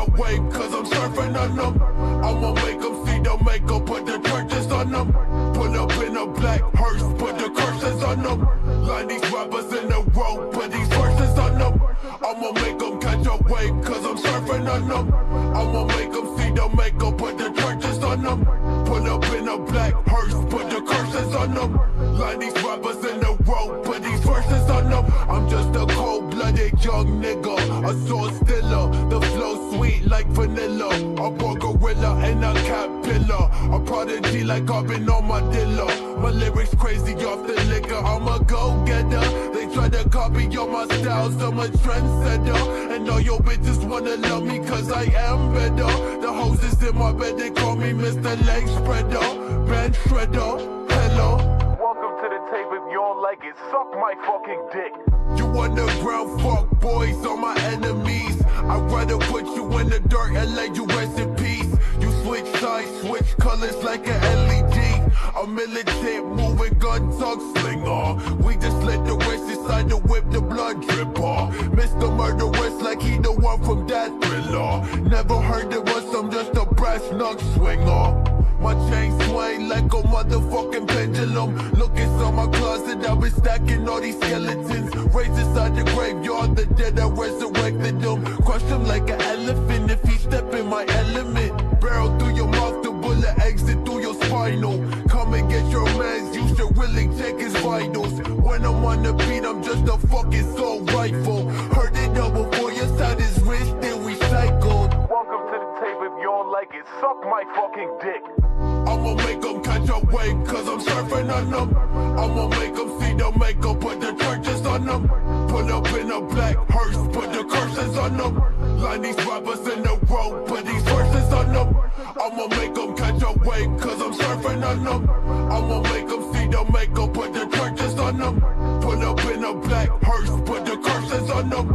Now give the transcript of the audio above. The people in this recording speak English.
wave, cause I'm surfing on them. I'ma make them see the makeup, put the churches on them. Pull up in a black hearse, put the curses on them. Line these rappers in the road, put these verses on them. I'ma make them catch a wave, cause I'm surfing on them. I'ma make them see the makeup, put the churches on them. Pull up in a black hearse, put the curses on them. Line these rappers in the road, put these verses on them. I'm just a cold-blooded young nigga, a sword stiller. The flow sweet like vanilla. A born gorilla and a caterpillar. A prodigy like I've been on my dealer. My lyrics crazy off the liquor. I'm a go-getter. They try to copy all my styles. I'm a trendsetter. And all your bitches wanna love me cause I am better. The hoes is in my bed, they call me Mr. Leg Spreader. Band Shredder. Welcome to the tape. If you don't like it, suck my fucking dick. You underground fuck boys are my enemies. I'd rather put you in the dirt and let you rest in peace. You switch sides, switch colors like a LED. A militant moving gun talk slinger. We just let the rest inside the whip, the blood drip off. Mr. Murderous like he the one from that thriller. Never heard of us, I'm just a brass knuck swinger. My chain swing like a motherfucking pendulum. Look inside my closet, I've been stacking all these skeletons. Raised inside the graveyard, the dead I resurrected them. Crush them like an elephant if he step in my element. Barrel through your mouth, the bullet exit through your spinal. Come and get your mans, you should really check his vitals. When I'm on the beat, I'm just a fucking soul rifle. Heard it all before your side is rich, then recycled. Welcome to the tape. If you don't like it, suck my fucking dick. I'ma make them catch a wave, cause I'm surfing on them. I'ma make them see the makeup, put the churches on them. Pull up in a black hearse, put the curses on them. Line these rappers in the road, put these verses on them. I'ma make them catch a wave, cause I'm surfing on them. I'ma make them see the makeup, put the churches on them. Pull up in a black hearse, put the curses on them.